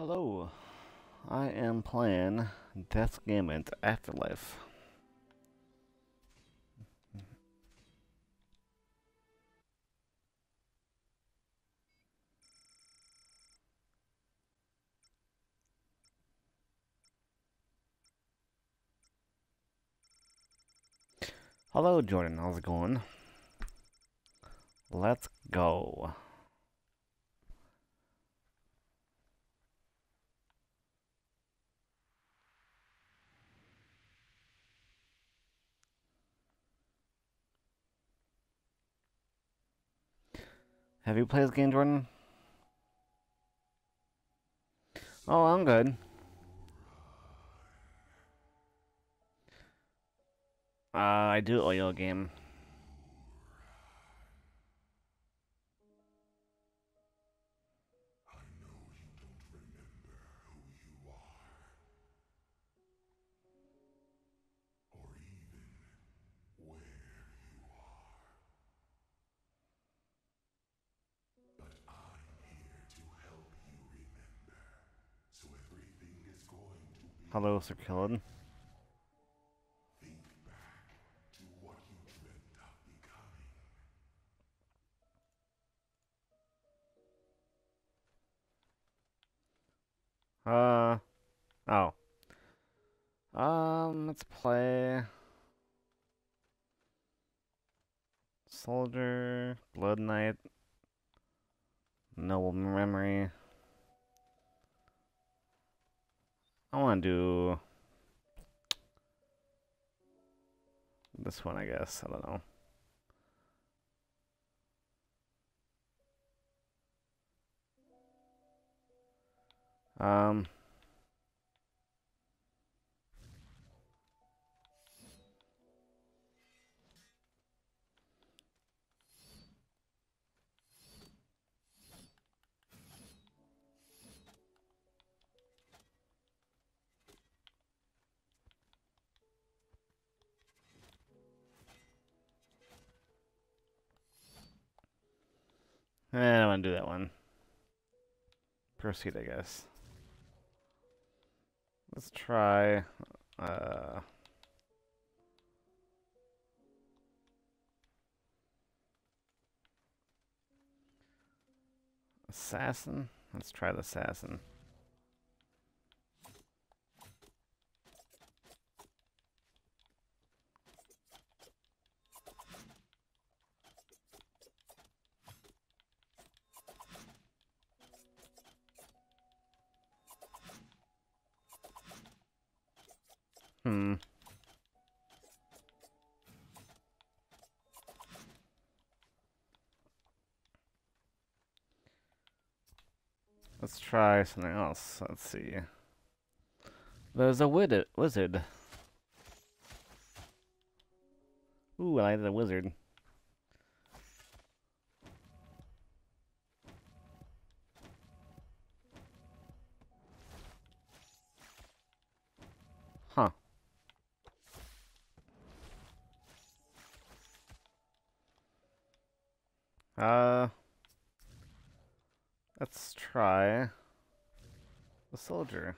Hello, I am playing Death Gambit Afterlife. Hello Jordan, how's it going? Let's go. Have you played this game, Jordan? Oh, I'm good. Uh, I do oil game. Hello, Sir Killen. Uh, oh. Um, let's play Soldier, Blood Knight, Noble Memory. I want to do this one, I guess. I don't know. Um. Eh, I don't want to do that one. Proceed, I guess. Let's try, uh... Assassin? Let's try the Assassin. Hmm. Let's try something else. Let's see. There's a wizard. Ooh, I like the wizard. Huh. Uh, let's try the soldier.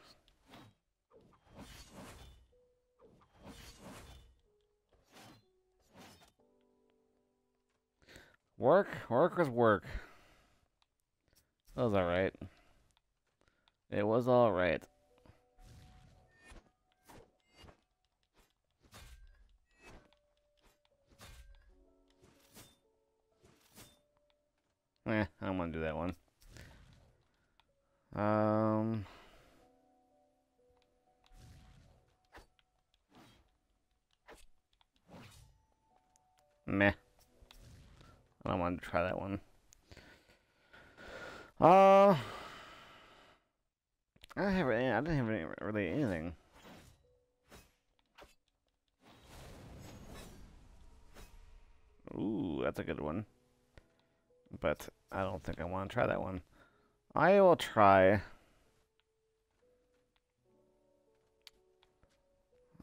Work? Work was work. That was alright. It was alright. Eh, I don't want to do that one. Um... Meh. I don't want to try that one. Uh... I have I didn't have any, really anything. Ooh, that's a good one but I don't think I want to try that one. I will try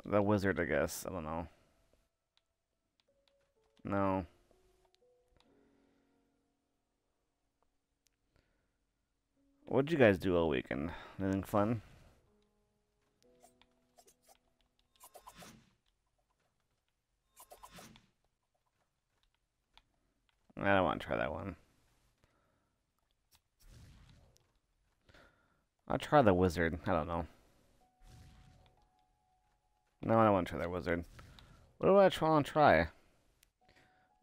the wizard, I guess. I don't know. No. What'd you guys do all weekend? Anything fun? I don't want to try that one. I'll try the wizard. I don't know. No, I don't want to try that wizard. What do I try and try?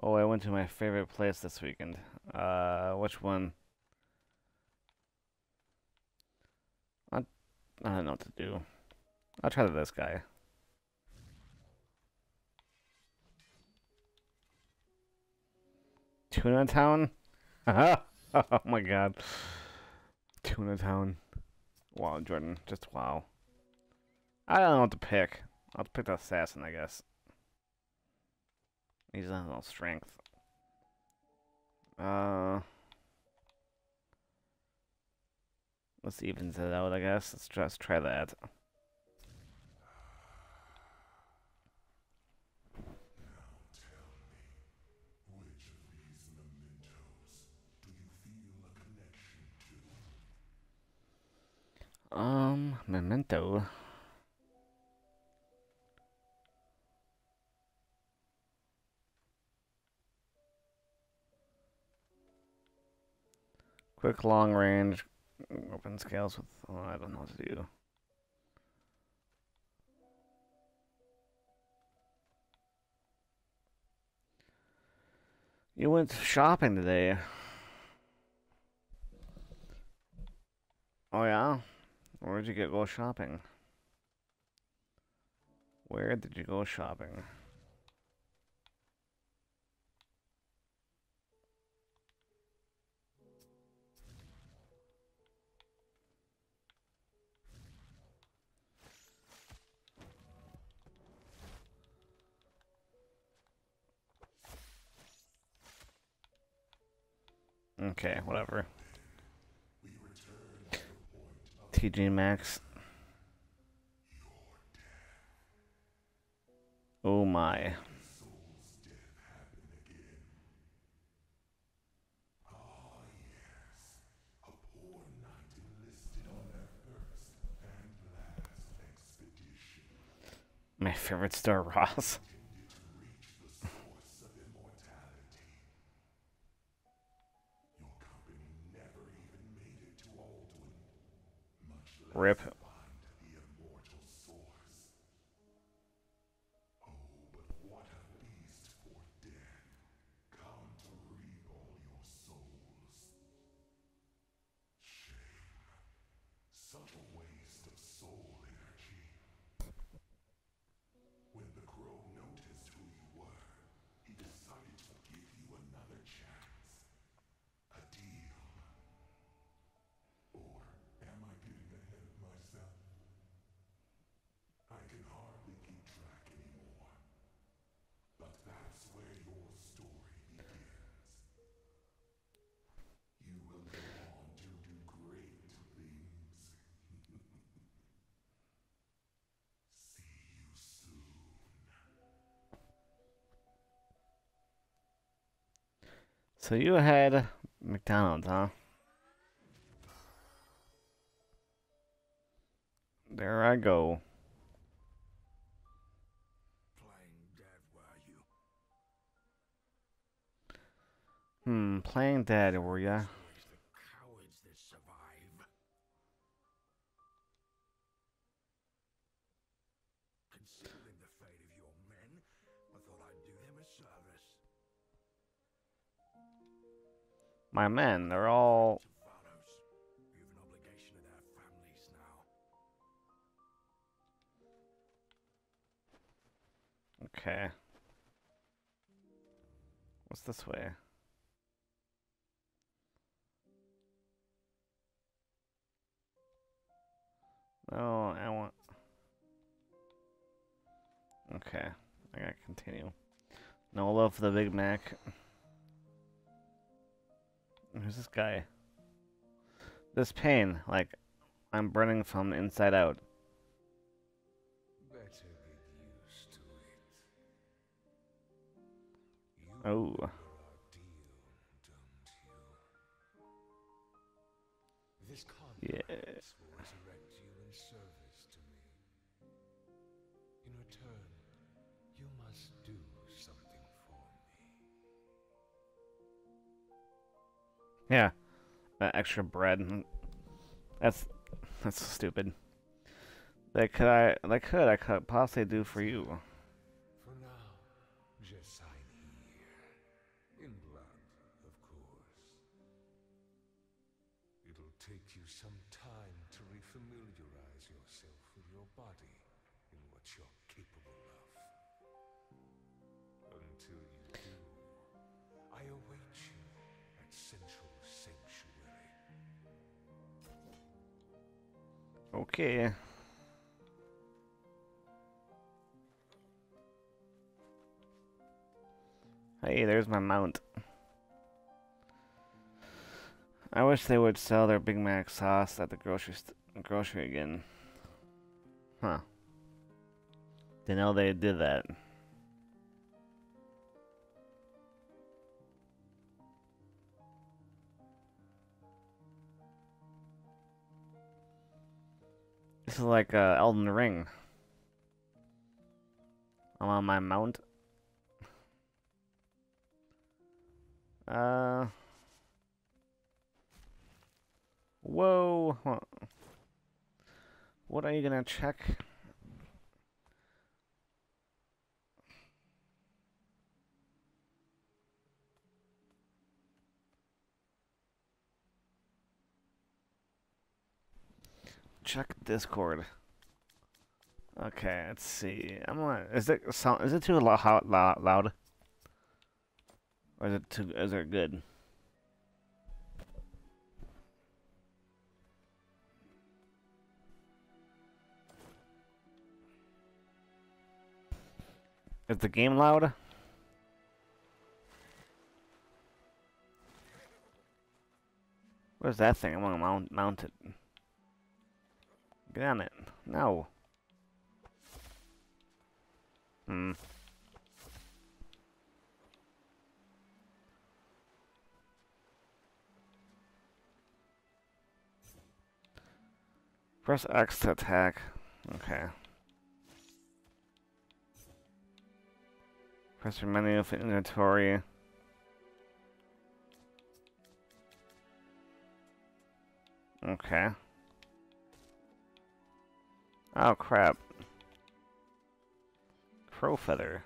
Oh, I went to my favorite place this weekend. Uh, which one? I, I don't know what to do. I'll try this guy. Tuna Town? oh my god. Tuna Town. Wow, Jordan. Just wow. I don't know what to pick. I'll pick the assassin, I guess. He doesn't have no strength. Uh, let's even it out, I guess. Let's just try that. Um, memento. Quick long range, open scales with, oh, I don't know what to do. You went shopping today. Oh yeah? Where did you go shopping? Where did you go shopping? Okay, whatever. TJ Maxx. Oh my. My favorite star, Ross. Rip. So you had McDonald's, huh? There I go. Hmm, playing dead, were ya? My men, they're all... Okay. What's this way? No, I want... Okay, I gotta continue. No love for the Big Mac. Who's this guy? This pain, like, I'm burning from inside out. Oh. This Yeah. Yeah. That extra bread. That's that's stupid. That could I that could I could possibly do for you. Okay. Hey, there's my mount. I wish they would sell their Big Mac sauce at the grocery grocery again. Huh. Didn't know they did that. Like uh, Elden Ring. I'm on my mount. Uh. Whoa. What are you gonna check? Check Discord. Okay, let's see. I'm gonna. Is it sound? Is it too loud? Loud? Or is it too? Is it good? Is the game loud? Where's that thing? I'm gonna mount, mount it. It. No. Hmm. Press X to attack. Okay. Press your menu for inventory. Okay. Oh crap. Crow feather.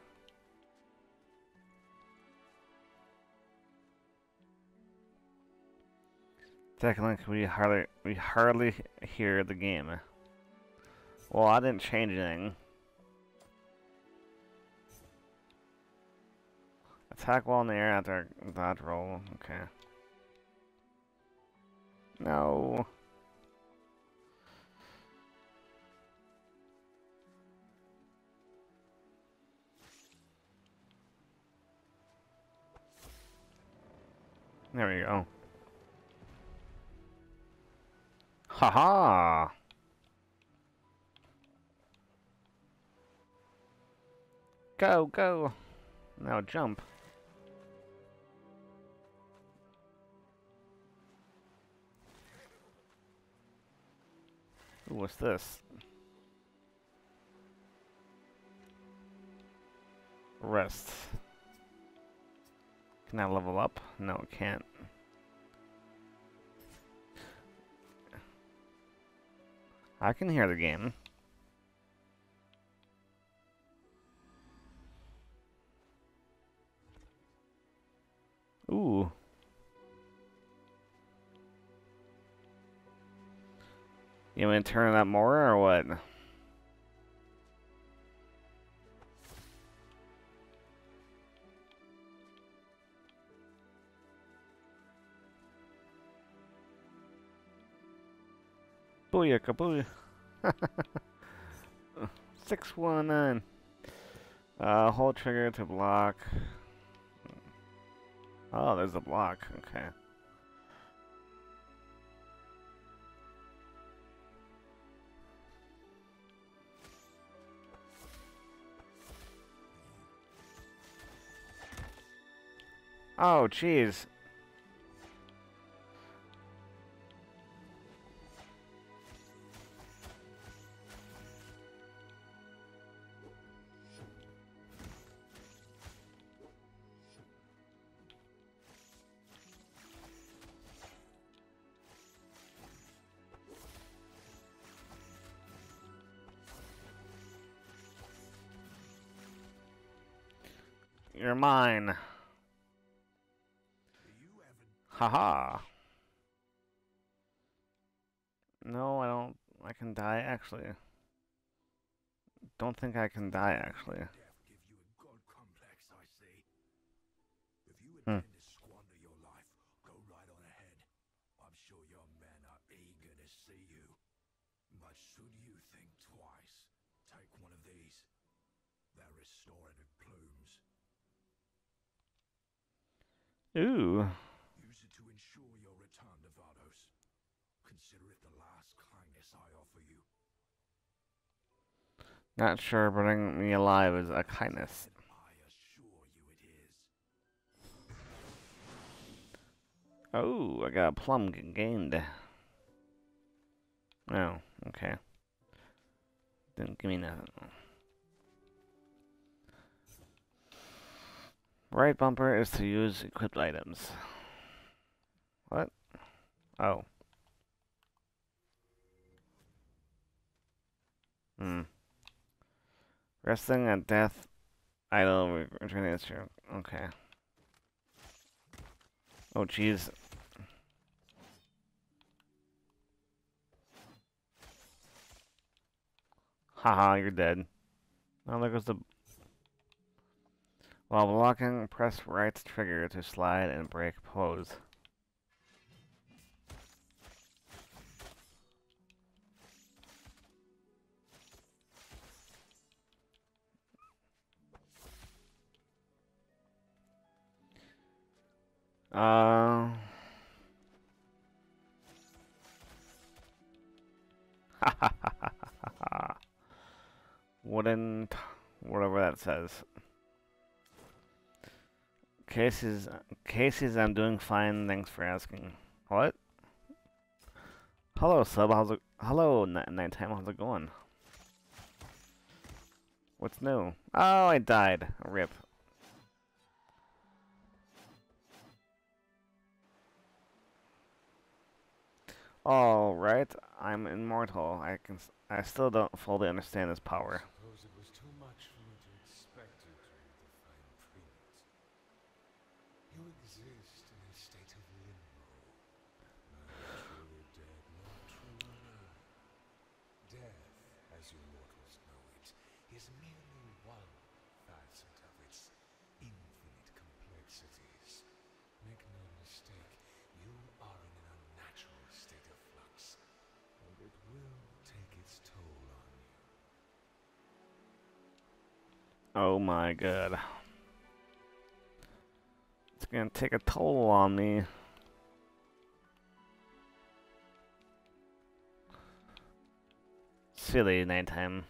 Technically, we hardly we hardly hear the game. Well, I didn't change anything. Attack while in the air after dodge roll. Okay. No. There we go. Haha! -ha. Go, go! Now jump. Ooh, what's this? Rest. Can I level up? No, it can't. I can hear the game. Ooh. You want to turn it up more or what? Booyah. 619. Uh, hold trigger to block. Oh, there's a block. Okay. Oh, jeez. Mine. Haha. No, I don't. I can die, actually. Don't think I can die, actually. death give you a god complex, I see? If you Hmm. intend to squander your life, go right on ahead. I'm sure your men are eager to see you. But should you think twice, take one of these. They're restorative plumes. Ooh. Use it to ensure your return to Vados. Consider it the last kindness I offer you. Not sure burning me alive is a kindness. I assure you it is. Oh, I got a plum gained. Oh, okay. Didn't give me nothing. Right bumper is to use equipped items. What? Oh. Hmm. Resting at death idle re- returning this year. Okay. Oh jeez. Haha, you're dead. Oh, there goes the. While blocking, press right trigger to slide and break pose. Uh. Wooden, whatever that says. Cases, cases, I'm doing fine. Thanks for asking. What? Hello, sub. How's it? Hello, ni- nighttime. How's it going? What's new? Oh, I died. Rip. All right, I'm immortal. I can. I still don't fully understand this power. Suppose it was too much for me to expect you to redefine prudence. You exist in a state of limbo. Neither truly dead nor truly alive. Death, as you mortals know it, is merely one facet of its infinite complexities. Make no mistake, you are in an unnatural state of flux, and it will take its toll on you. Oh my god. It's gonna take a toll on me. Silly nighttime.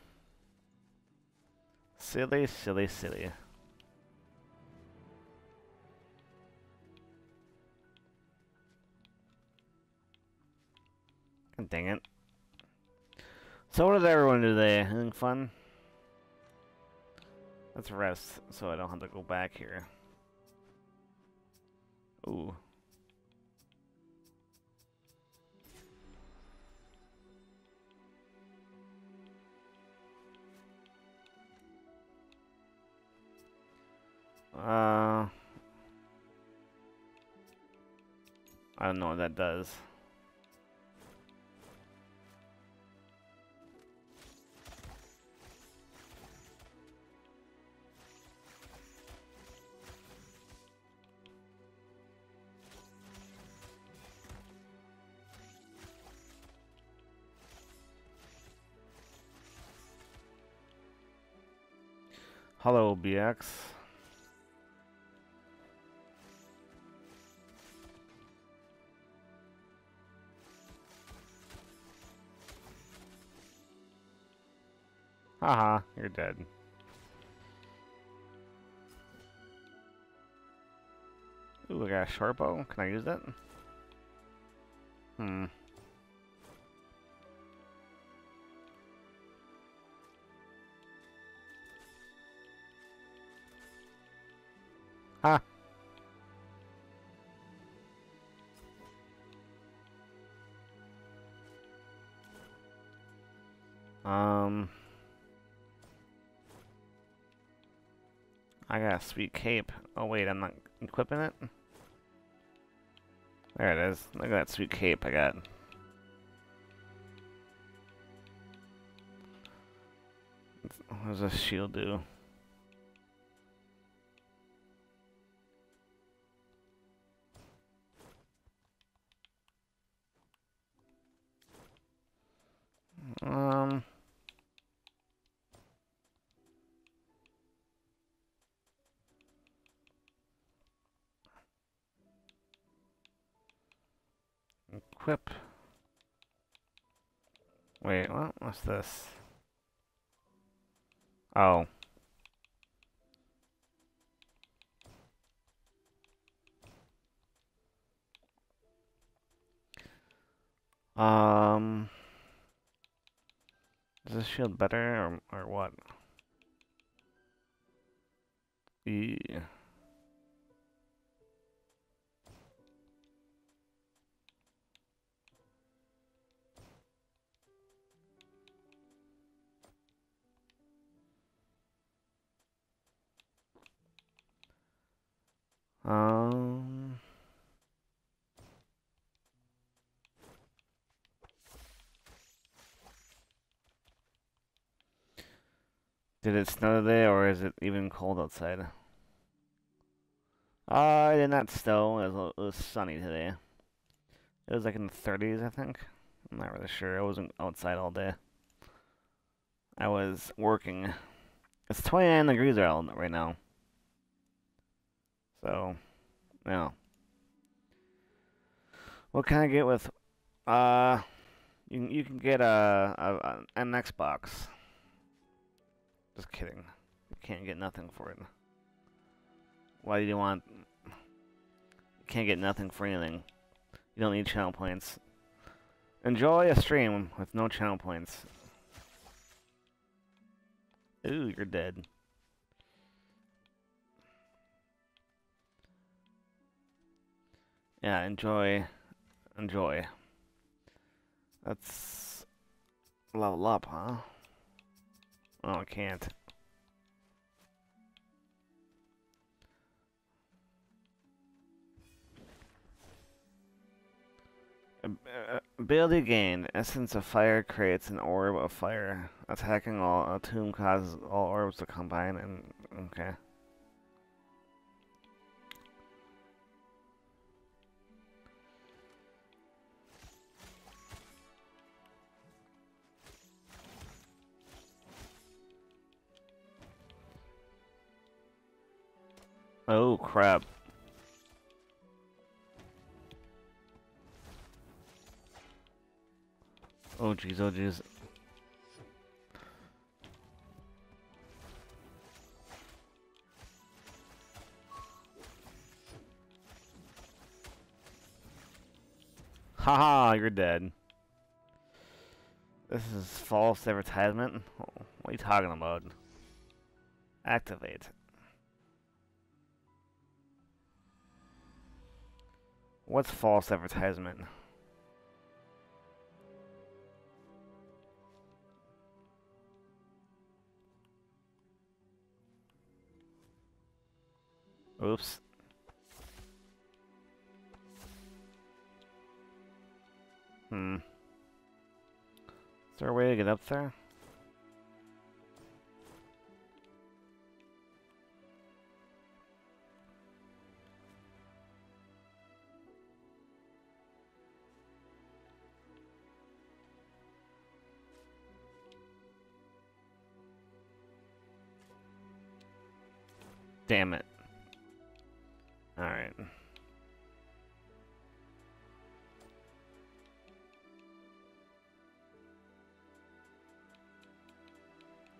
Silly, silly, silly. Dang it. So what did everyone do today? Anything fun? Let's rest so I don't have to go back here. Ooh. Uh, I don't know what that does. Hello, BX. Haha, you're dead. Ooh, I got a short bow. Can I use that? Hmm. Ha! Um. I got a sweet cape. Oh wait, I'm not equipping it? There it is. Look at that sweet cape I got. What does this shield do? Equip. Wait, what? What's this? Oh. Um. Is this shield better or or what? Yeah. Um. Did it snow today, or is it even cold outside? Uh, it did not snow. It was, it was sunny today. It was like in the 30s, I think. I'm not really sure. I wasn't outside all day. I was working. It's 29 degrees right now. So, yeah. What can I get with, uh, you, you can get a, a, an Xbox. Just kidding. You can't get nothing for it. Why do you want, you can't get nothing for anything. You don't need channel points. Enjoy a stream with no channel points. Ooh, you're dead. Yeah, enjoy. Enjoy. Let's level up, huh? Oh, I can't. Ability gained. Essence of fire creates an orb of fire. Attacking all a tomb causes all orbs to combine and okay. Oh crap. Oh jeez, oh jeez. Haha, you're dead. This is false advertisement? What are you talking about? Activate. What's false advertisement? Oops. Hmm. Is there a way to get up there? Damn it. Alright.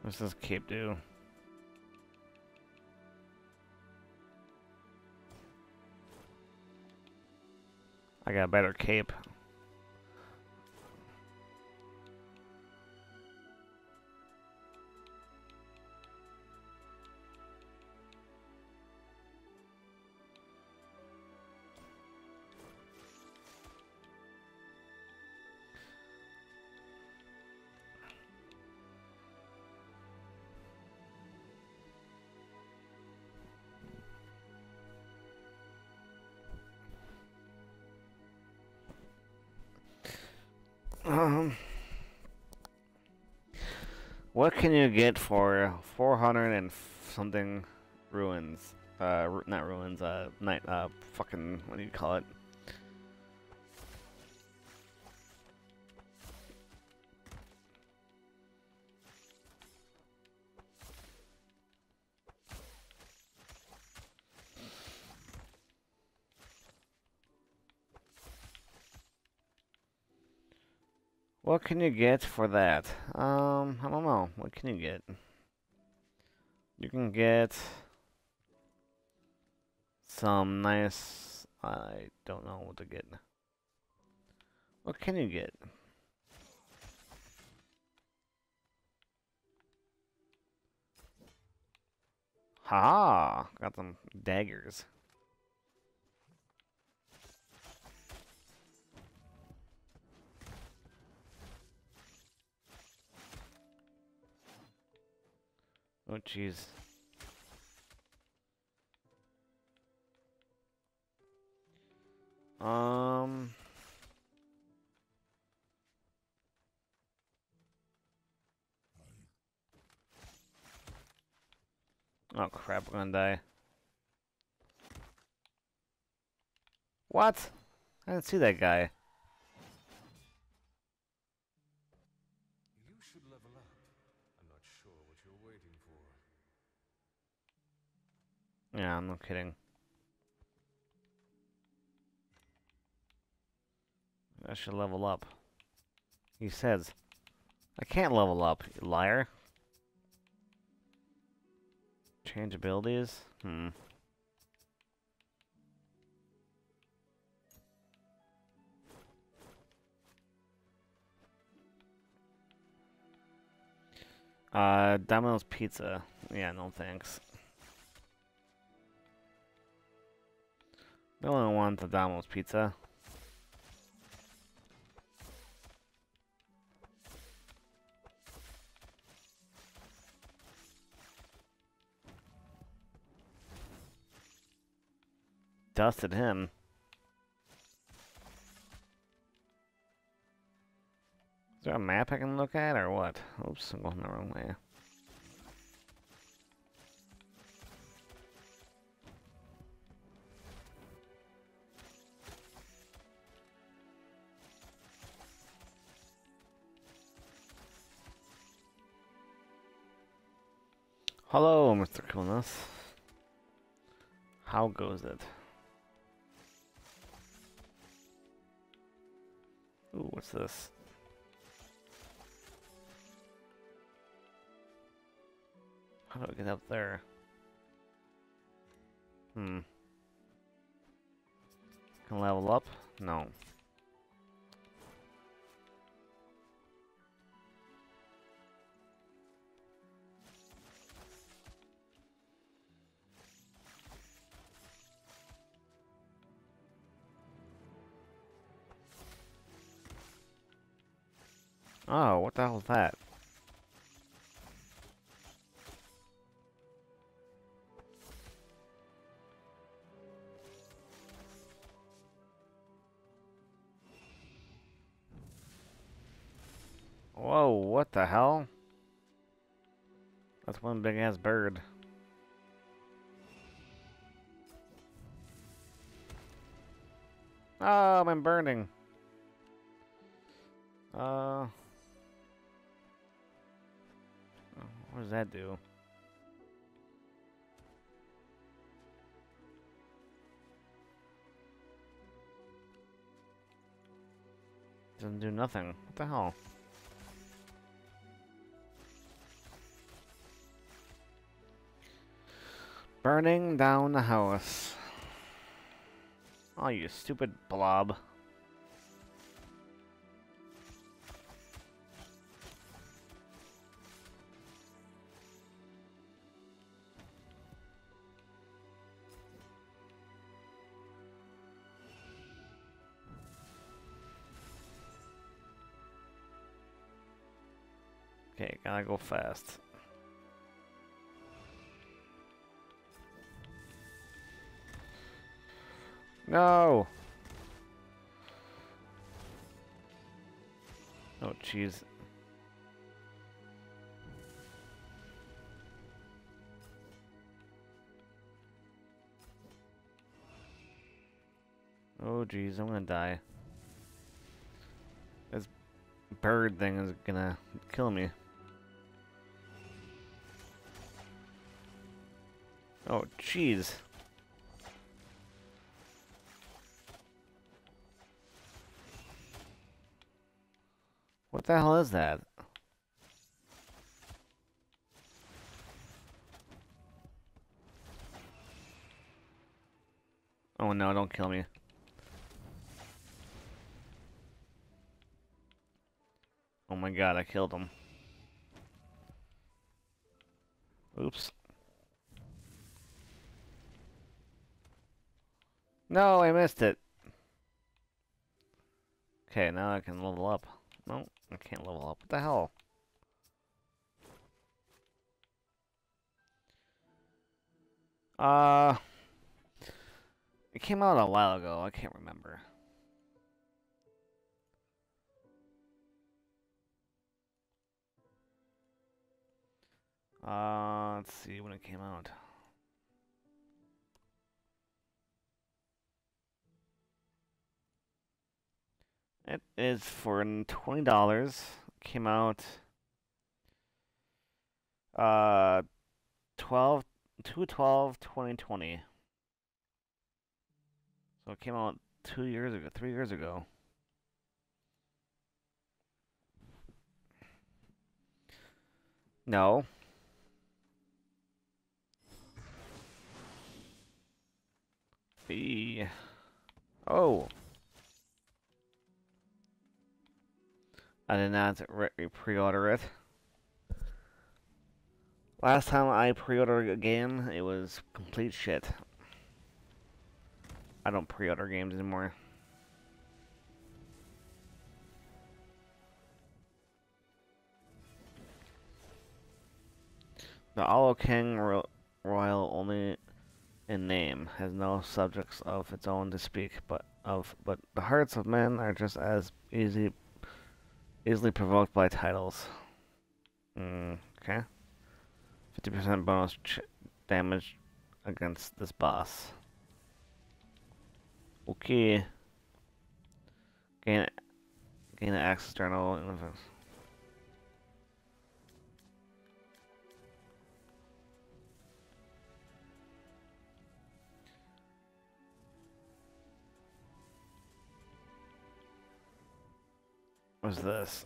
What's this cape do? I got a better cape. What can you get for 400 and something ruins? Uh, not ruins, uh, night, uh, fucking, what do you call it? What can you get for that? Um, I don't know. What can you get? You can get some nice. I don't know what to get. What can you get? Ha! Got some daggers. Oh, jeez. Um. Oh crap, we're gonna die. What? I didn't see that guy. You should level up. I'm not sure what you're waiting for. Yeah, I'm not kidding. I should level up. He says. I can't level up, liar. Change abilities? Hmm. Uh, Domino's Pizza. Yeah, no thanks. No one wants a Domino's Pizza. Dusted him. Is there a map I can look at or what? Oops, I'm going the wrong way. Hello, Mr. Kunas. How goes it? Ooh, what's this? How do I get up there? Hmm. Can level up? No. Oh, what the hell is that? Whoa, what the hell? That's one big ass bird. Oh, I'm burning. Uh. What does that do? Doesn't do nothing. What the hell? Burning down the house. Oh, you stupid blob. Gotta go fast. No! Oh, jeez. Oh, jeez, I'm gonna die. This bird thing is gonna kill me. Oh, jeez. What the hell is that? Oh no, don't kill me. Oh my god, I killed him. Oops. No, I missed it. Okay, now I can level up. No, I can't level up. What the hell? Uh, it came out a while ago. I can't remember. Uh, let's see when it came out. It is for twenty dollars. Came out uh 12 212 2020. So it came out two years ago, three years ago. No. Oh. I did not re pre-order it. Last time I pre-ordered a game, it was complete shit. I don't pre-order games anymore. The Hollow King Ro Royal only in name has no subjects of its own to speak, but of but the hearts of men are just as easy easily provoked by titles. Mm, okay. 50% bonus damage against this boss. Okay. Gain gain access info. What's this?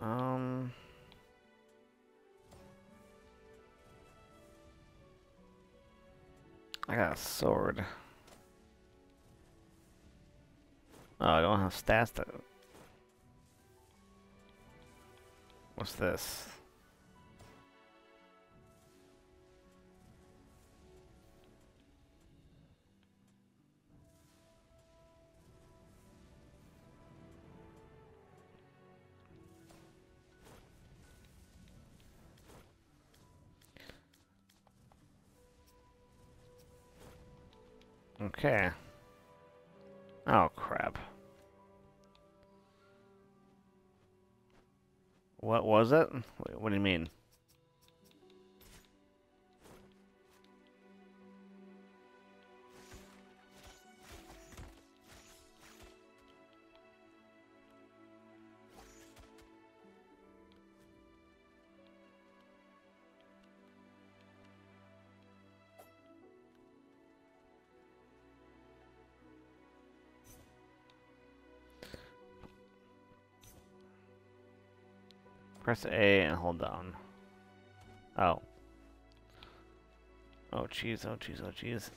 Um... I got a sword. Oh, I don't have stats to... What's this? Okay. Oh, crap. What was it? What do you mean? Press A and hold down. Oh. Oh jeez, oh jeez, oh jeez.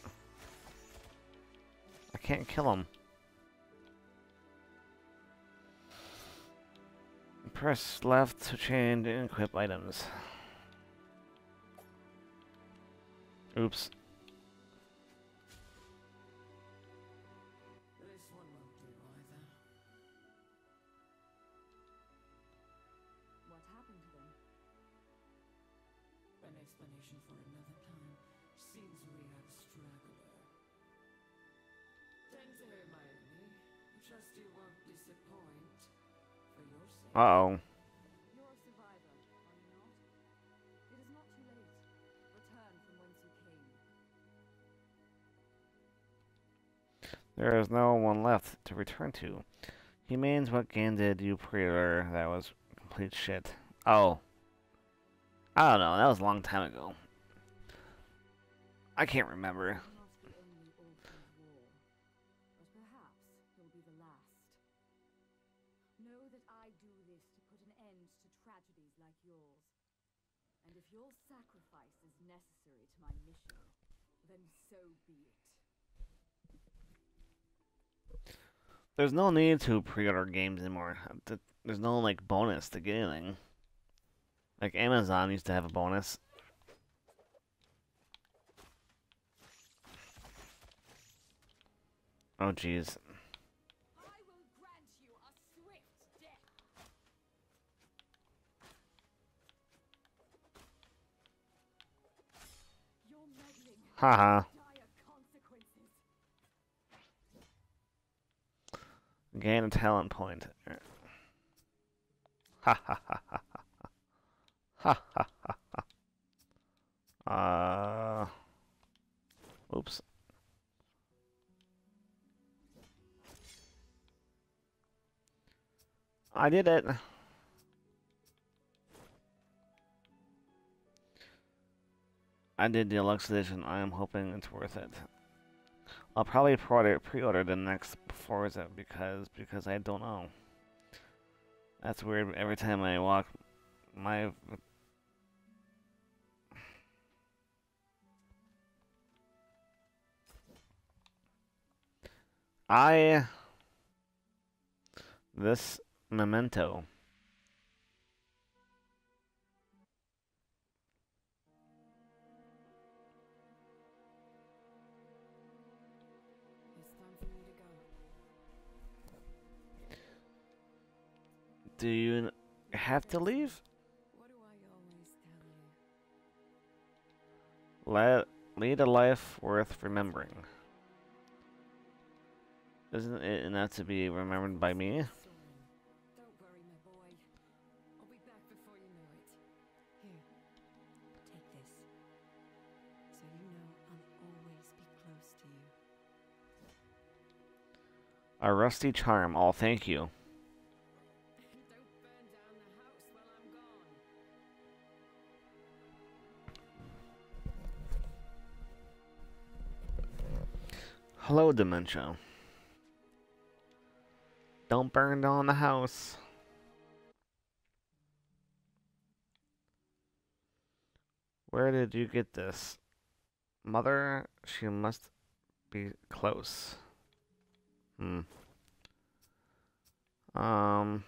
I can't kill him. Press left to change and equip items. Oops. Came. There is no one left to return to. He means what game did you pre-order that was complete shit? Oh. I don't know, that was a long time ago. I can't remember. There's no need to pre-order games anymore. There's no like bonus to get anything. Like Amazon used to have a bonus. Oh jeez. I Gain a talent point. Ha ha ha ha ha. Ha ha ha ha. Uh. Oops. I did it. I did the deluxe edition. I am hoping it's worth it. I'll probably pre-order, the next Forza because because I don't know. That's weird. Every time I walk, my I this memento. Do you have to leave? You? Let lead a life worth remembering. Isn't it enough to be remembered by me? Sorun, don't worry, my boy. I'll Hello, dementia. Don't burn down the house. Where did you get this? Mother, she must be close. Hmm. Um.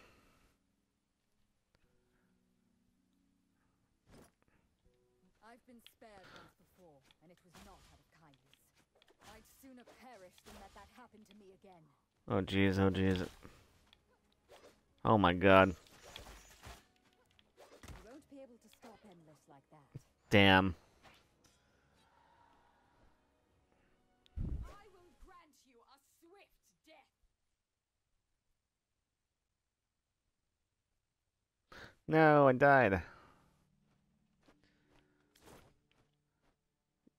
I've been spared once before, and it was not out of kindness. I'd sooner perish than let that happen to me again. Oh jeez, oh jeez. Oh my god. Like. Damn. No, I died.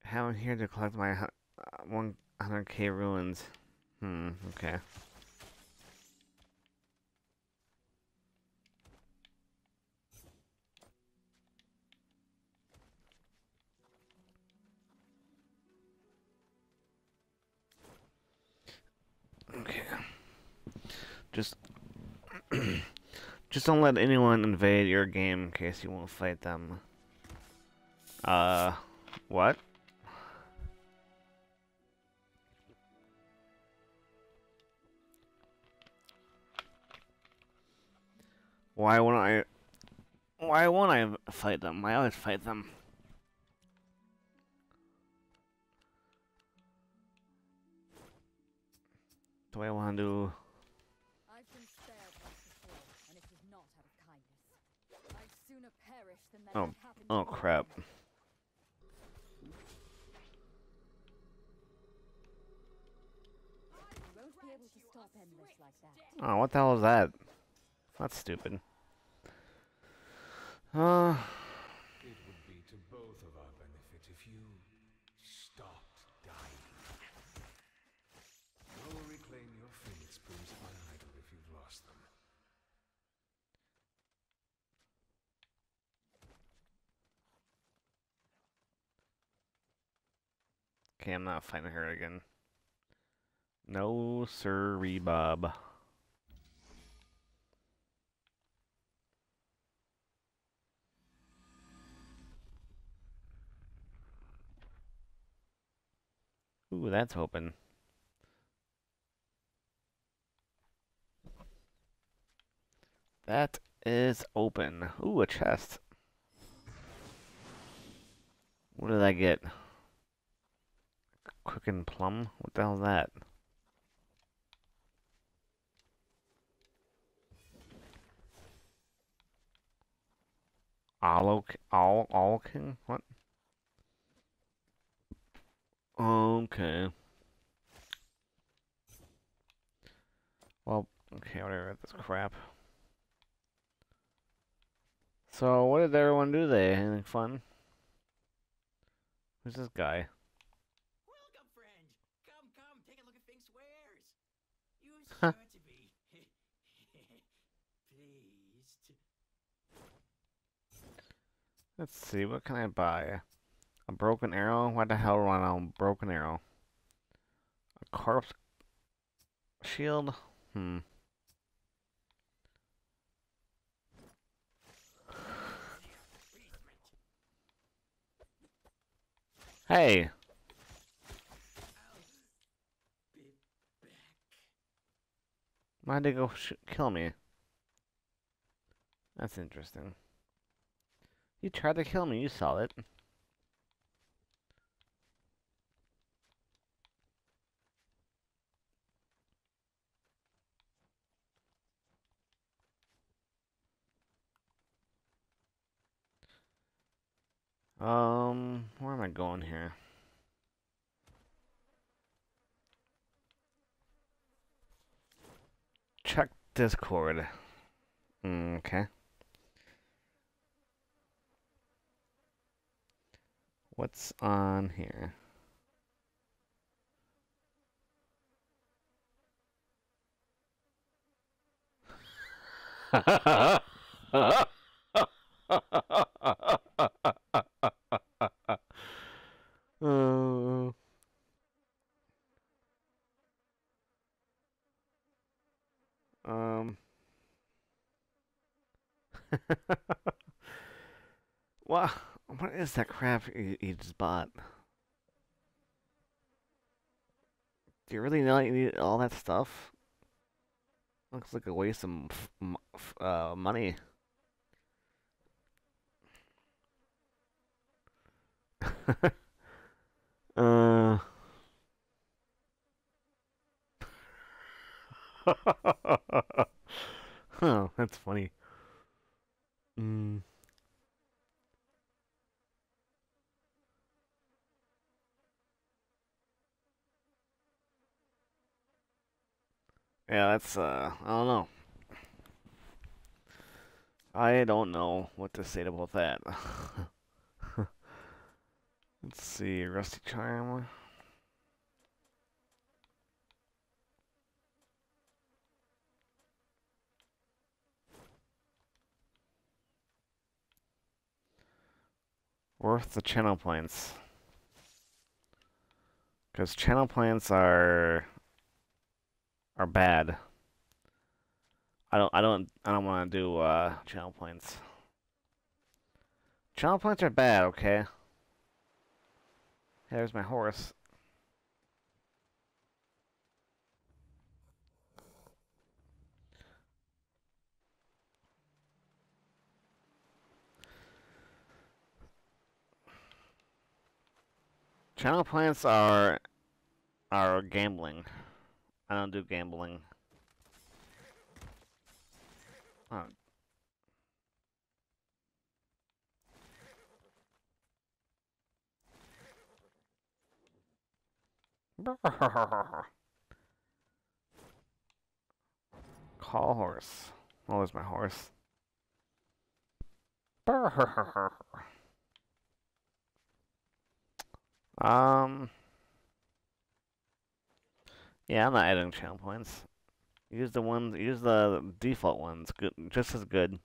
How I'm here to collect my uh, 100k ruins. Hmm, okay. Okay. Just just don't let anyone invade your game in case you won't fight them. Uh, what? Why won't I? Why won't I fight them? I always fight them. Do I want to? I've been spared before, and it not out of kindness. I'd sooner perish than let Oh, that happen to oh crap. again. You won't be able to stop Endless like that. Oh, what the hell is that? That's stupid. Uh, It would be to both of our benefit if you stopped dying. I will reclaim your phoenix plumes at my idol if you've lost them. okay, I'm not fighting her again. No, sirree, Bob. Ooh, that's open. That is open. Ooh, a chest. What did I get? Quicken plum? What the hell is that? Alok, all king? What? Okay. Well, okay, whatever, this crap. So, what did everyone do today? Anything fun? Who's this guy? Welcome, friend. Come, come, take a look at Fink's wares. You Huh. sure to be pleased. Let's see, what can I buy? A broken arrow? What the hell run on a broken arrow? A corpse shield? Hmm. Hey, why'd they go kill me? That's interesting. You tried to kill me, you saw it. Um, where am I going here? Check Discord. Mm, Okay. What's on here? Uh, um. What? What is that crap you, you just bought? Do you really know you need all that stuff? Looks like a waste of uh, money. uh. huh, that's funny. Mm. Yeah, that's uh I don't know. I don't know what to say about that. Let's see, Rusty Charm. Worth the channel points. Because channel points are are bad. I don't I don't I don't want to do uh channel points. Channel points are bad, okay? There's my horse. Channel plants are are gambling. I don't do gambling. Oh. Call horse. Oh, there's my horse. Um. Yeah, I'm not adding channel points. Use the ones. Use the default ones. Good, just as good.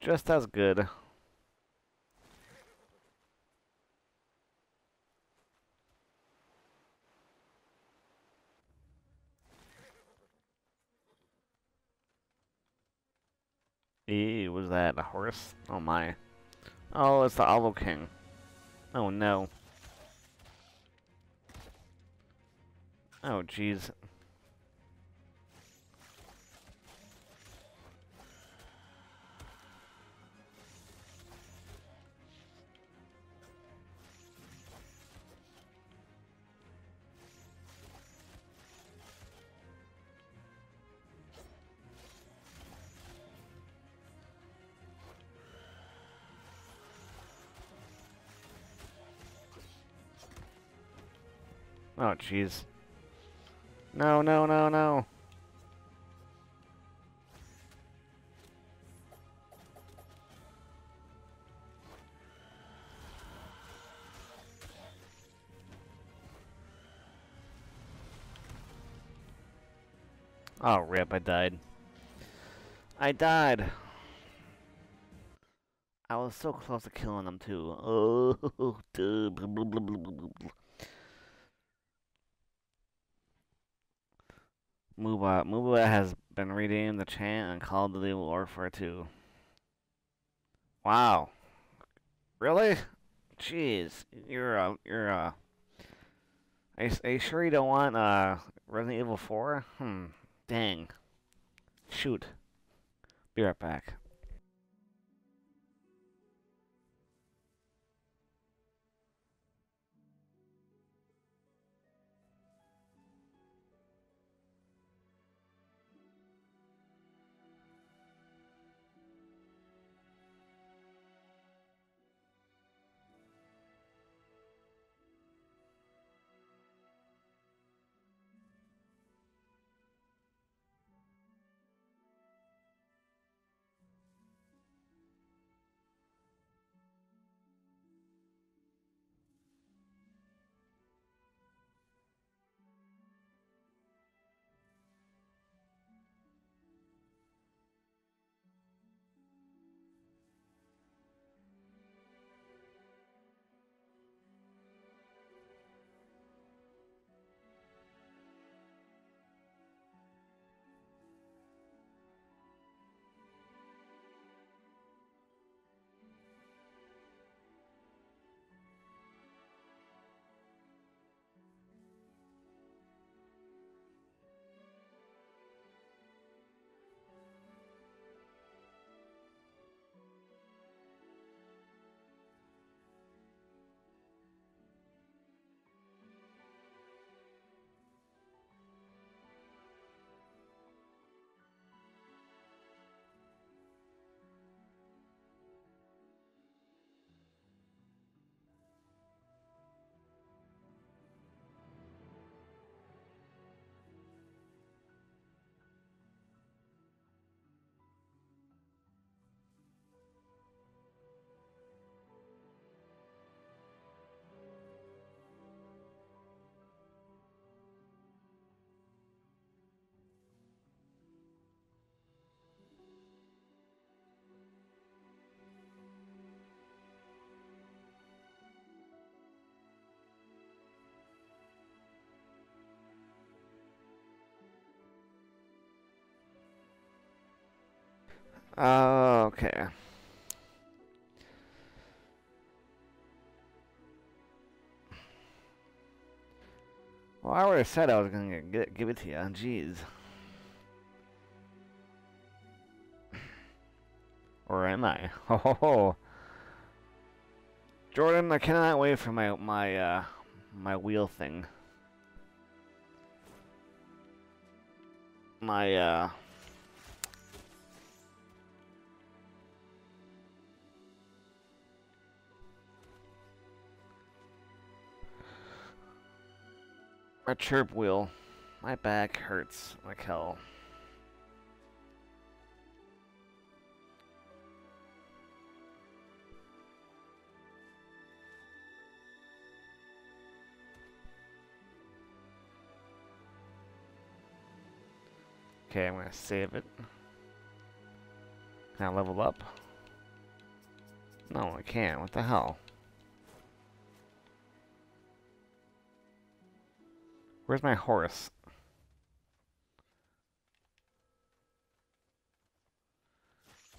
Just as good. Eee, was that a horse? Oh my. Oh, it's the Avo King. Oh no. Oh jeez. Oh jeez. No, no, no, no. Oh, rip, I died. I died. I was so close to killing them, too. Oh, duh, Muba. Muba has been redeemed the chant and called the warfare too. Wow. Really? Jeez. You're a, you're a... Are you, are you sure you don't want, uh, Resident Evil 4? Hmm. Dang. Shoot. Be right back. Okay. Well, I already said I was gonna get, give it to you. Jeez. Or am I? Ho ho ho. Jordan, I cannot wait for my my uh my wheel thing. My uh A chirp wheel. My back hurts like hell. Okay, I'm gonna save it. I level up? No, I can't. What the hell? Where's my horse?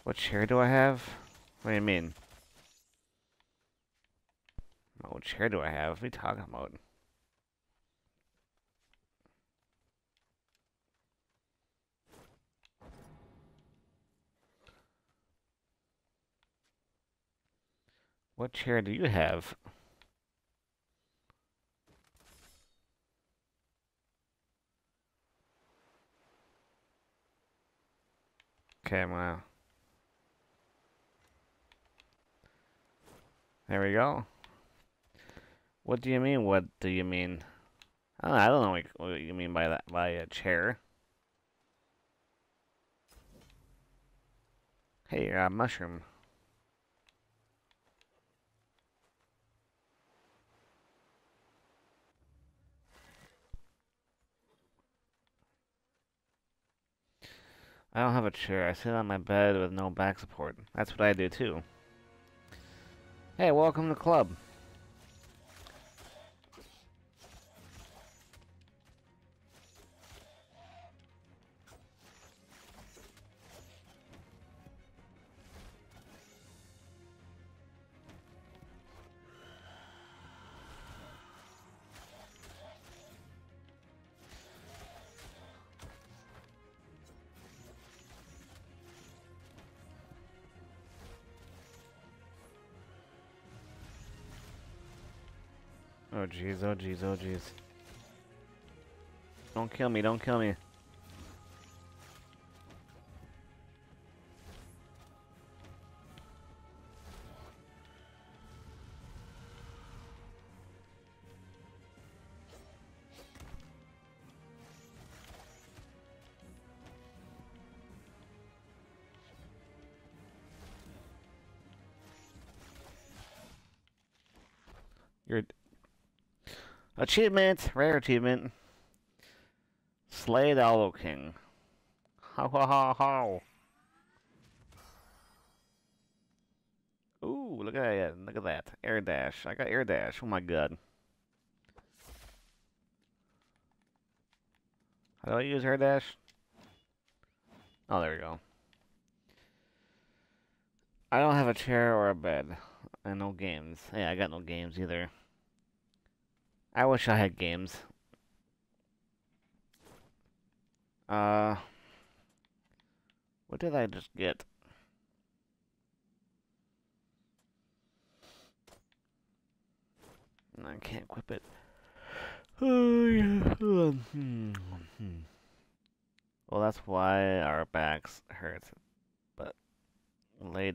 What chair do I have? What do you mean? What chair do I have? What are you talking about? What chair do you have? Okay, I'm. There we go. What do you mean, what do you mean? I don't, know what, what you mean by that, by a chair. Hey, uh, mushroom. I don't have a chair. I sit on my bed with no back support. That's what I do too. Hey, welcome to the club. Oh, jeez, oh jeez, oh jeez. Don't kill me, don't kill me. Achievement, rare achievement. Slay the King. Ha ha ha ha. Ooh, look at that. Look at that. Air dash. I got air dash. Oh my god. How do I use air dash? Oh, there we go. I don't have a chair or a bed. And no games. Yeah, I got no games either. I wish I had games. Uh, what did I just get? I can't equip it. Oh, hmm. Well, that's why our backs hurt. But lay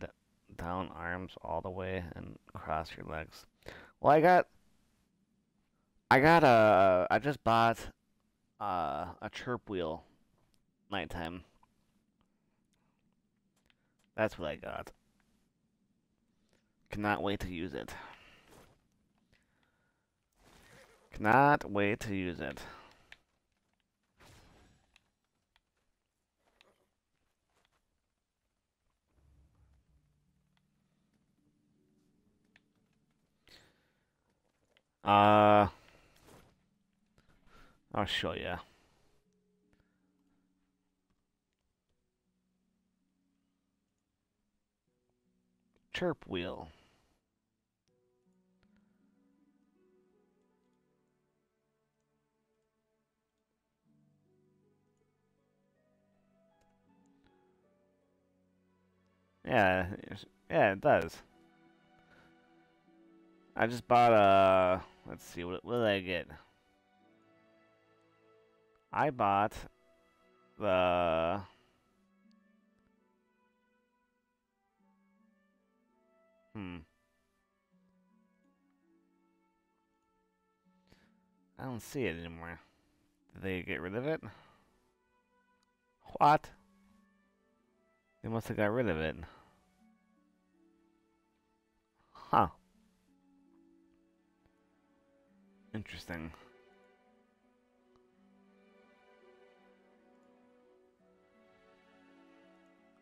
down arms all the way and cross your legs. Well, I got I got a. I just bought uh, a chirp wheel. Nighttime. That's what I got. Cannot wait to use it. Cannot wait to use it. Uh... I'll show you. Chirp wheel. Yeah, yeah, it does. I just bought a. Let's see, what, what did I get? I bought the hmm I don't see it anymore. Did they get rid of it? What? They must have got rid of it. Huh. Interesting.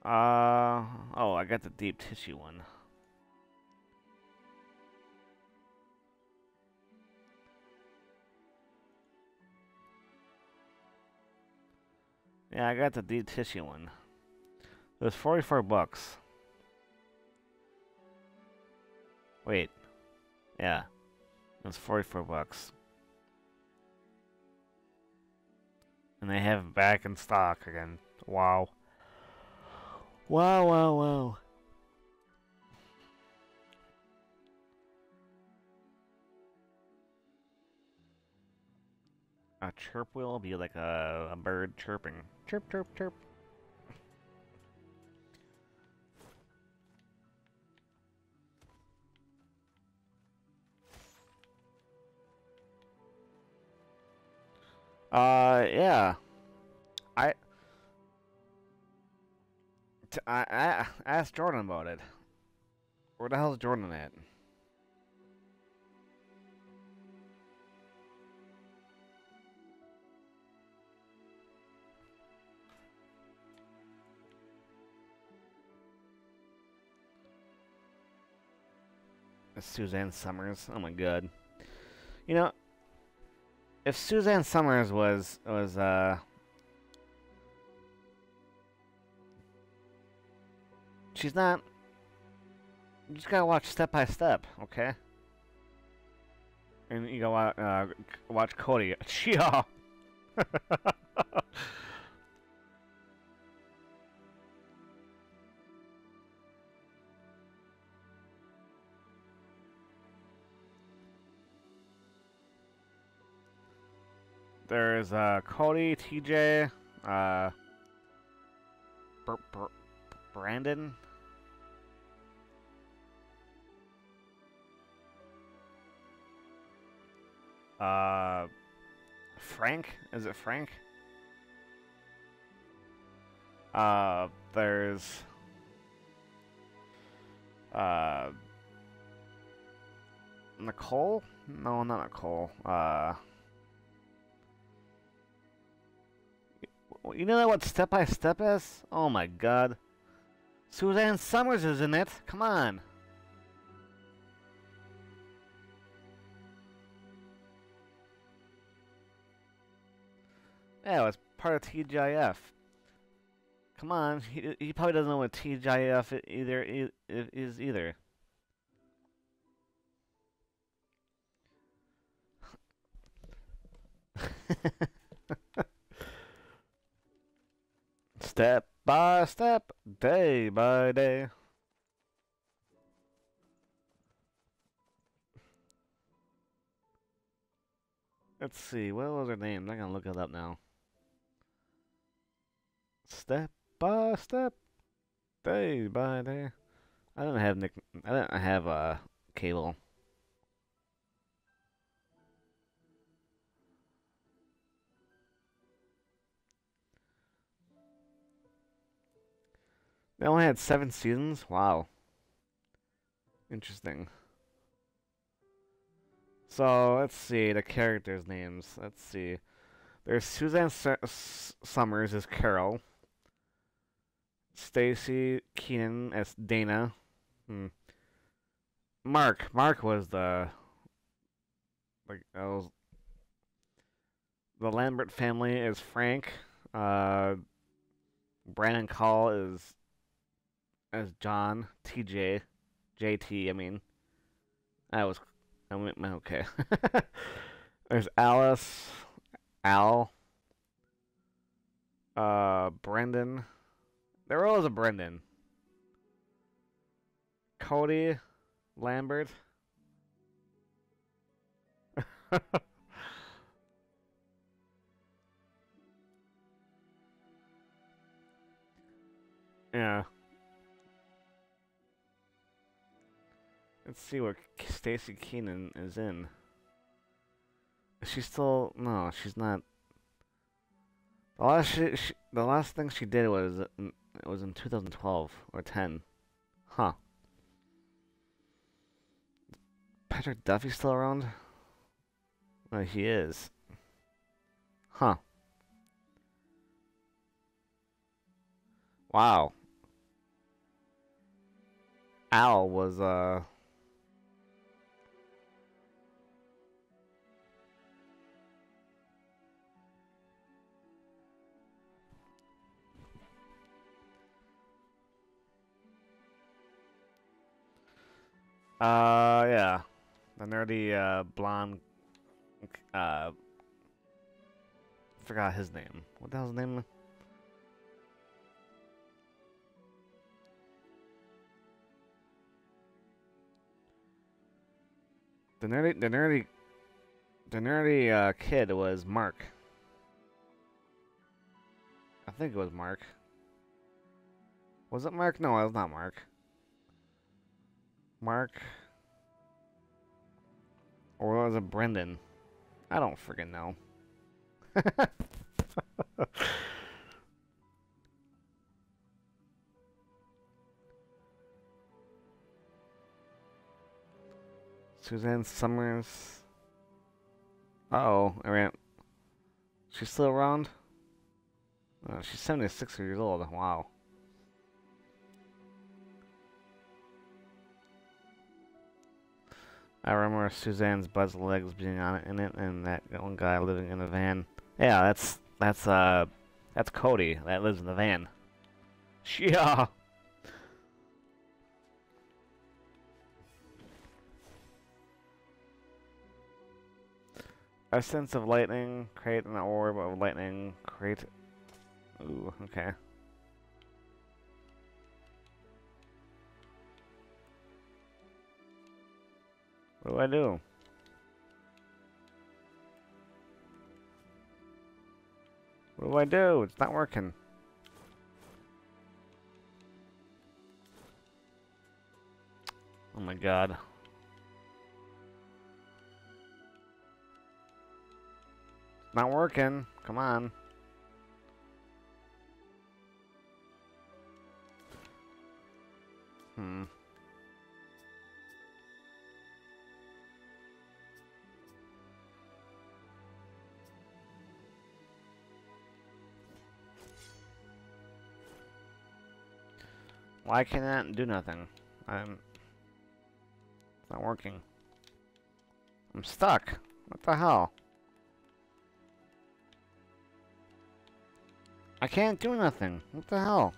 Uh, oh, I got the deep tissue one. Yeah, I got the deep tissue one. It was 44 bucks. Wait. Yeah. It was 44 bucks. And they have it back in stock again. Wow. Wow, wow, wow. A chirp will be like a, a bird chirping. Chirp, chirp, chirp. Uh, yeah. I, t- I, I asked Jordan about it. Where the hell's Jordan at? Suzanne Somers. Oh my god. You know, if Suzanne Somers was was uh she's not you just gotta watch step by step, okay? And you gotta uh, watch Cody. Yeah. There's uh, Cody, TJ, uh, Br- Br- Brandon. Uh, Frank? Is it Frank? Uh, there's uh Nicole? No, not Nicole. Uh. You know what Step by Step is? Oh my god. Suzanne Somers is in it. Come on. Yeah, it's part of TGIF. Come on, he, he probably doesn't know what TGIF either is either. Step by step, day by day. Let's see, what was her name? I'm gonna look it up now. Step by step, day by day. I don't have Nick. I don't have uh cable. They only had seven seasons? Wow. Interesting. So, let's see the characters' names. Let's see. There's Suzanne Su- S- Somers as Carol. Staci Keanan as Dana. Hmm. Mark. Mark was the. Like, that was. The Lambert family is Frank. Uh, Brandon Call is as John, TJ, JT, I mean. I was, I went, okay. There's Alice, Al, uh, Brendan. There was a Brendan. Cody, Lambert. yeah. Let's see what Staci Keanan is in. Is she still? No, she's not. The last she, she, the last thing she did was it was in 2012 or 10. Huh. Patrick Duffy still around? Oh, he is. Huh. Wow. Al was uh Uh, yeah. The nerdy, uh, blonde, uh, forgot his name. What the hell's his name? The nerdy, the nerdy, the nerdy, uh, kid was Mark. I think it was Mark. Was it Mark? No, it was not Mark. Mark. Or was it Brendan? I don't friggin' know. Suzanne Somers. Uh oh, I ran. She's still around? Oh, she's 76 years old. Wow. I remember Suzanne's Buzz Legs being on it in it, and that one guy living in a van. Yeah, that's that's uh that's Cody that lives in the van. Yeah. A sense of lightning, create an orb of lightning, create. Ooh, okay. What do I do? What do I do? It's not working. Oh my god. It's not working. Come on. Hmm. Why can't that do nothing? I'm... It's not working. I'm stuck. What the hell? I can't do nothing. What the hell?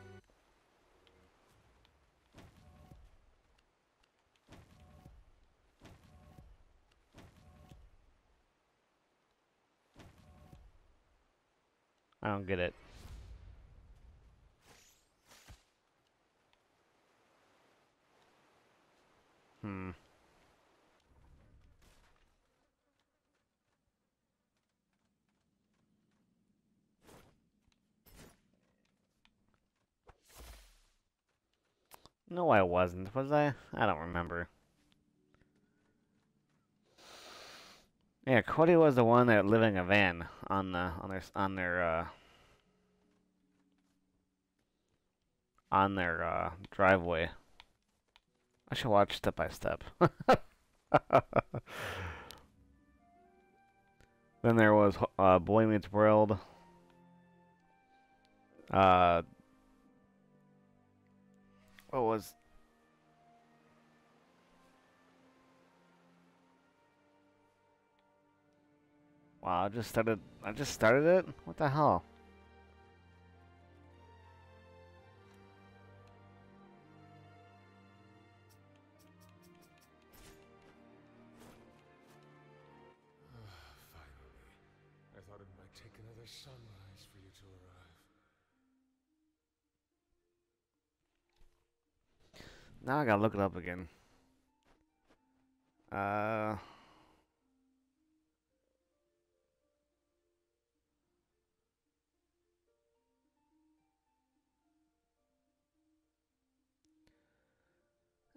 I don't get it. Hmm. No, I wasn't, was I? I don't remember. Yeah, Cody was the one that living in a van on the on their on their uh on their uh driveway. I should watch step by step. then there was uh, Boy Meets World. Uh, what was? Wow, I just started. I just started it. What the hell? Might take another sunrise for you to arrive. Now I gotta look it up again. Uh.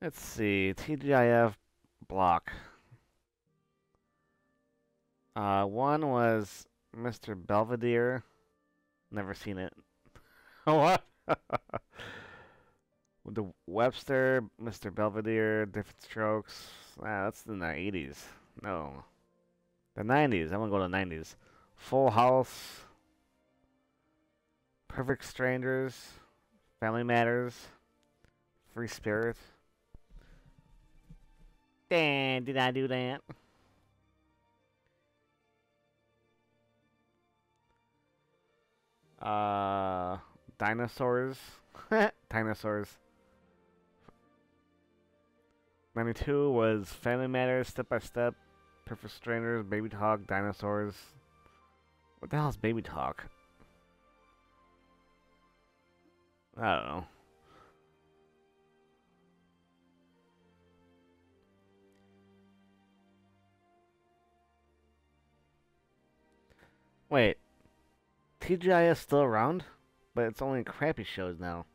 Let's see, TGIF block. Uh, one was Mr. Belvedere. Never seen it. what? With the Webster, Mr. Belvedere, Diff'rent Strokes. Ah, that's in the 80s. No. The 90s. I want to go to the 90s. Full House. Perfect Strangers. Family Matters. Free Spirit. Dan, did I do that? Uh, dinosaurs. dinosaurs. 92 was Family Matters, Step by Step, Perfect Strangers, Baby Talk, Dinosaurs. What the hell is Baby Talk? I don't know. Wait, TGI is still around, but it's only crappy shows now.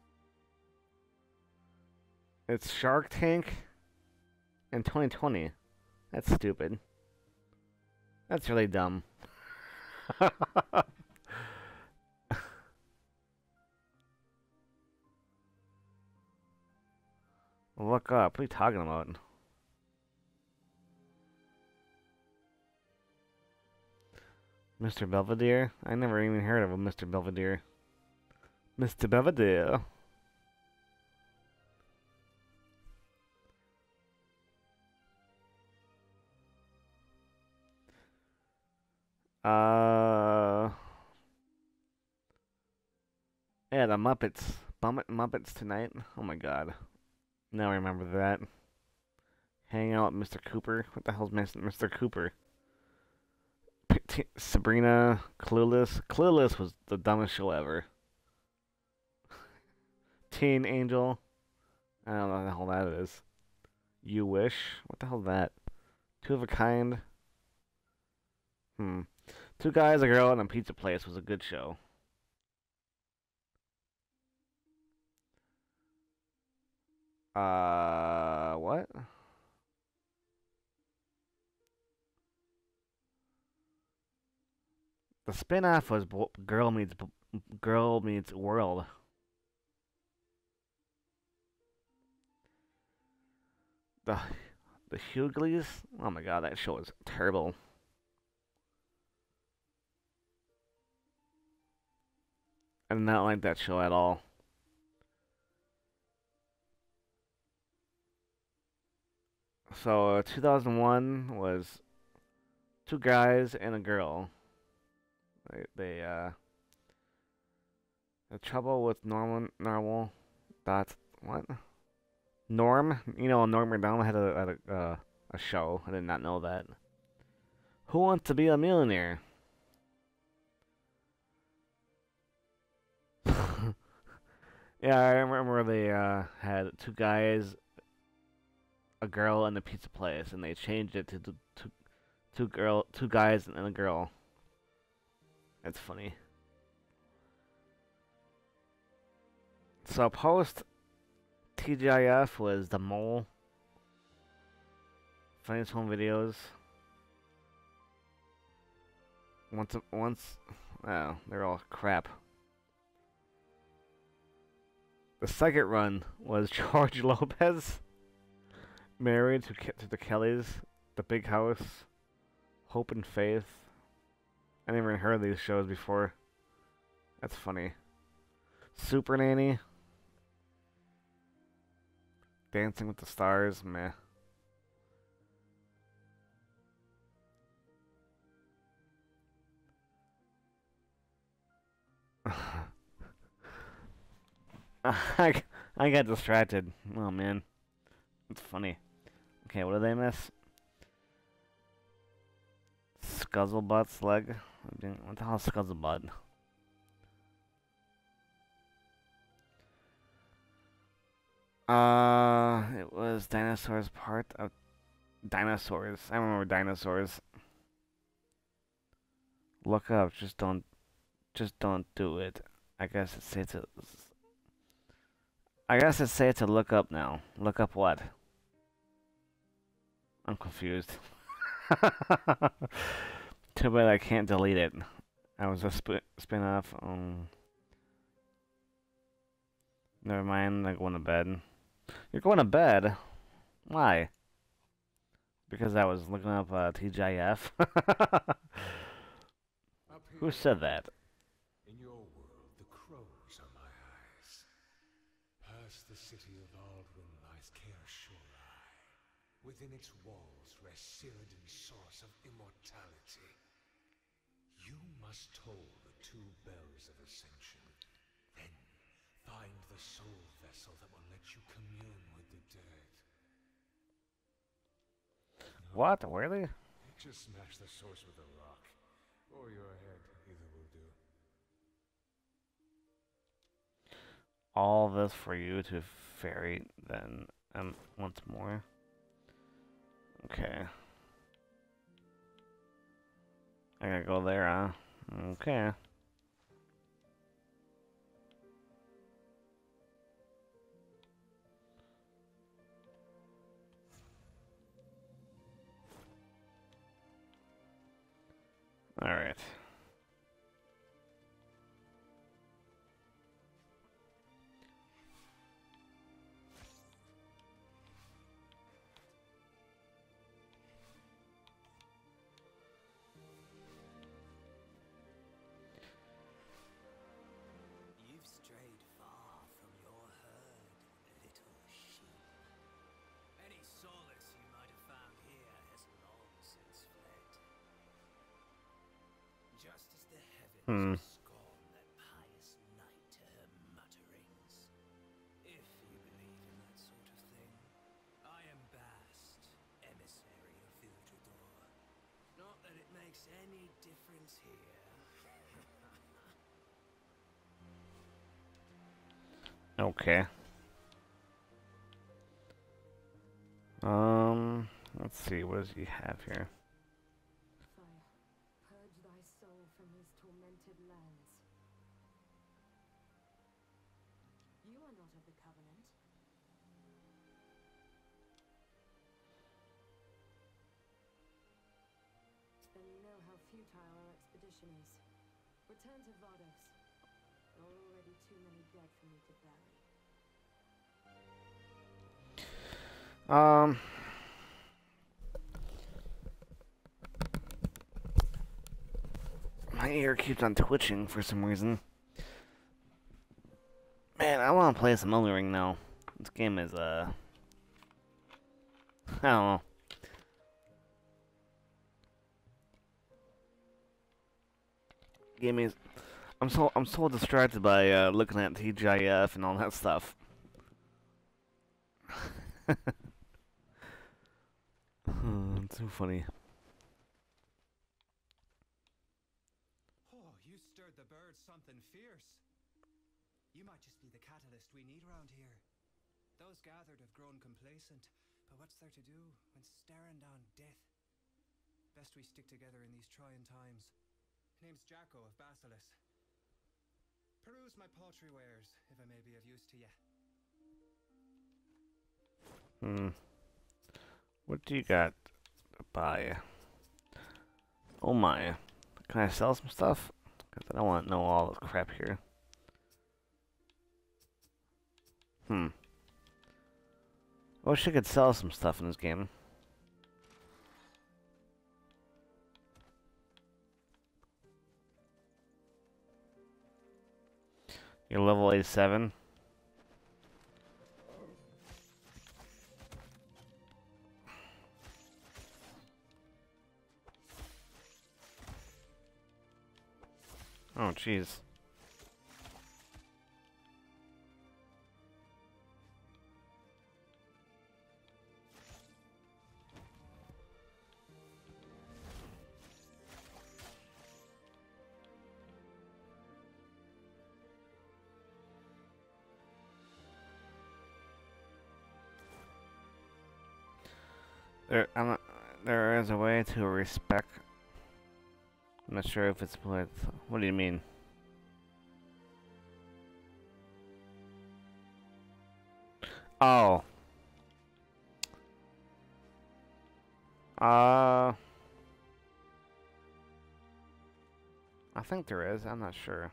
It's Shark Tank in 2020. That's stupid. That's really dumb. Look up. What are you talking about? Mr. Belvedere? I never even heard of a Mr. Belvedere. Mr. Belvedere. Uh. Yeah, the Muppets. Bummit Muppets tonight. Oh my god. Now I remember that. Hang out Mr. Cooper. What the hell's Mr. Cooper? Sabrina, Clueless. Clueless was the dumbest show ever. Teen Angel. I don't know what the hell that is. You Wish. What the hell is that? Two of a Kind. Hmm. Two guys, a girl, and a pizza place was a good show. Uh, what? The spin-off was Girl Meets Girl Meets World. The the Hughleys. Oh my god, that show is terrible. I did not like that show at all. So, uh, 2001 was two guys and a girl. They, they uh, the trouble with Norman Normal. That's what? Norm, you know, Norm Macdonald had a had a, uh, a show. I did not know that. Who wants to be a millionaire? yeah, I remember they uh, had two guys, a girl, and a pizza place, and they changed it to two, two girl, two guys and a girl. That's funny. So post TGIF was the mole. Funniest home videos. Once, once, oh, they're all crap. The second run was George Lopez, married to to the Kellys, the Big House, Hope and Faith. I never heard of these shows before. That's funny. Super Nanny. Dancing with the Stars, meh. I, I got distracted. Oh man. It's funny. Okay, what did they miss? Scuzzlebutt's leg? What the hell is Scuzzlebutt? Uh, it was dinosaurs part of dinosaurs. I remember dinosaurs. Look up, just don't, just don't do it. I guess it's safe to. I guess it's safe to look up now. Look up what? I'm confused. Too bad I can't delete it. I was a sp spin off. Um, never mind. I'm going to bed. You're going to bed? Why? Because I was looking up uh, TGIF. Who said that? in your world, the crows are my eyes. Past the city of Aldwyn lies Caer Siorai. Within its walls rests Cyrodiil's source of immortality. You must toll the two bells of ascension. Then find the soul vessel that will let you commune with the dead. What? Really? Just smash the source with a rock. Or your head, either will do. All this for you to ferry then um once more. Okay. I gotta go there, huh? Okay. Alright. You've here. Okay. Um, let's see, what does he have here? Thy soul from these tormented lands. You are not of the Covenant. Then you know how futile our expedition is. Return to Vados. Already too many dead for me to bury. Um. My ear keeps on twitching for some reason. Man, I want to play some Elden Ring now. This game is, uh... I don't know. Game is... I'm so I'm so distracted by uh, looking at TGIF and all that stuff. Hmm, so funny. Oh, you stirred the birds something fierce. You might just be the catalyst we need around here. Those gathered have grown complacent, but what's there to do when staring down death? Best we stick together in these trying times. Name's Jacko of Basilis. Peruse my paltry wares, if I may be of use to ye. Hmm. What do you got to buy? Oh my. Can I sell some stuff? Because I don't want to know all this crap here. Hmm. Oh, Wish I could sell some stuff in this game. You're level 87. Oh, jeez. There, I'm there is a way to respec. I'm not sure if it's with. What do you mean? Oh. Uh. I think there is. I'm not sure.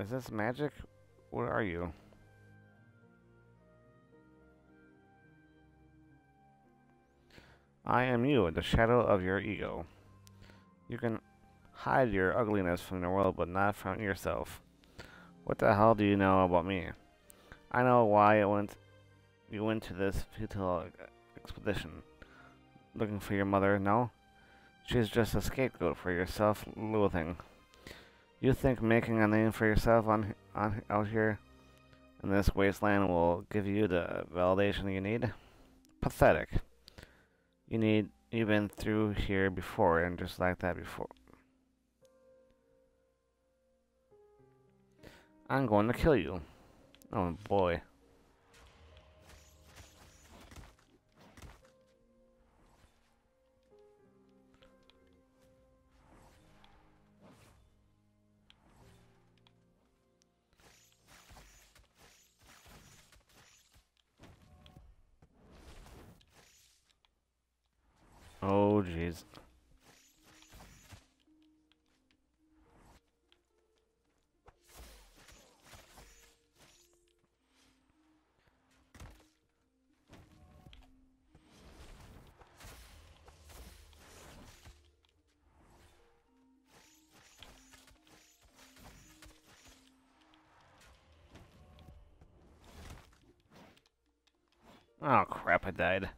Is this magic? Where are you? I am you, the shadow of your ego. You can hide your ugliness from the world, but not from yourself. What the hell do you know about me? I know why it went you went to this futile expedition. Looking for your mother, no? She's just a scapegoat for your self-loathing. You think making a name for yourself on, on out here in this wasteland will give you the validation you need? Pathetic. You need you've been through here before and just like that before. I'm going to kill you. Oh boy. Oh, jeez. Oh crap, I died.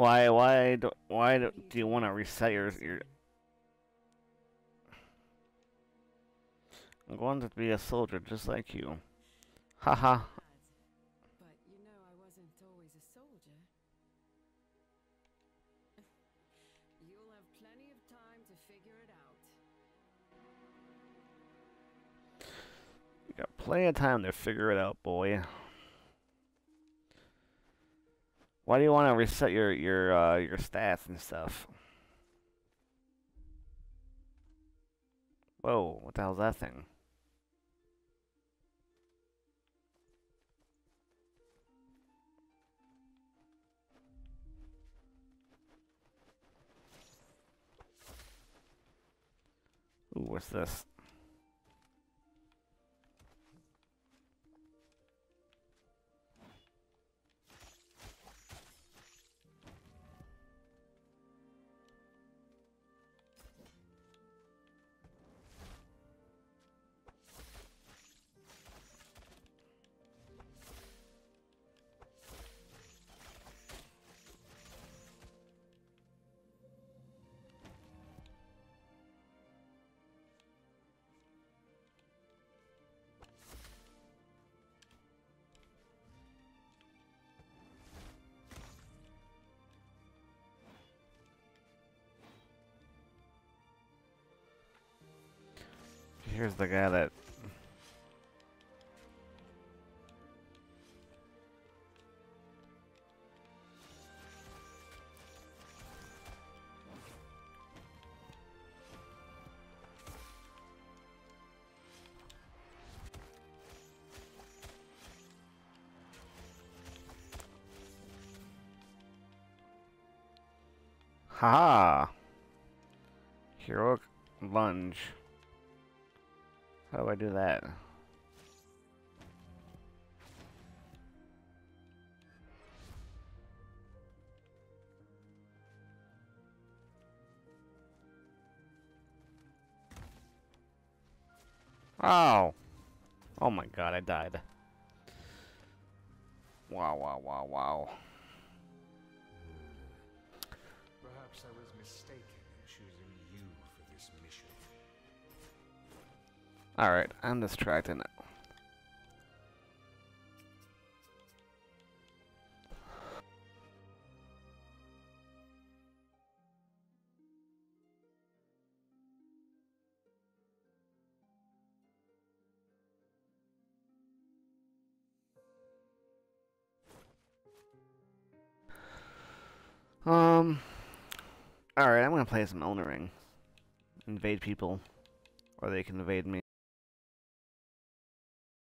Why, why, do, why do, do you want to reset your, your... I'm going to be a soldier just like you. Haha. But you know I wasn't always a soldier. You'll have plenty of time to figure it out. you got plenty of time to figure it out, boy. Why do you want to reset your your uh, your stats and stuff? Whoa, what the hell's that thing? Ooh, what's this? Here's the guy that Ha! Heroic lunge. How do I do that? Oh! Oh my god, I died. Wow, wow, wow, wow. Alright, I'm distracted now. Um. Alright, I'm gonna play some Elden Ring. Invade people. Or they can invade me.